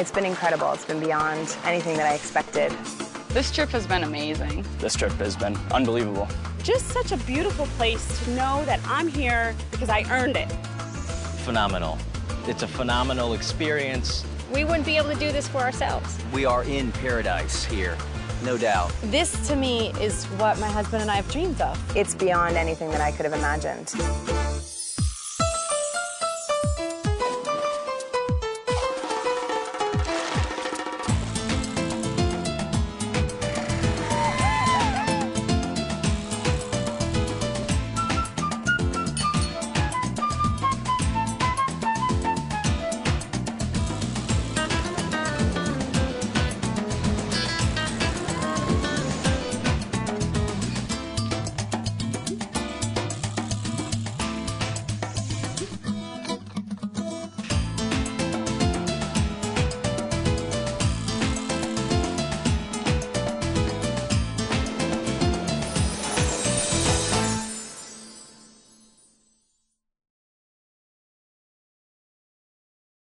It's been incredible. It's been beyond anything that I expected. This trip has been amazing. This trip has been unbelievable. Just such a beautiful place to know that I'm here because I earned it. Phenomenal. It's a phenomenal experience. We wouldn't be able to do this for ourselves. We are in paradise here, no doubt. This, to me, is what my husband and I have dreamed of. It's beyond anything that I could have imagined.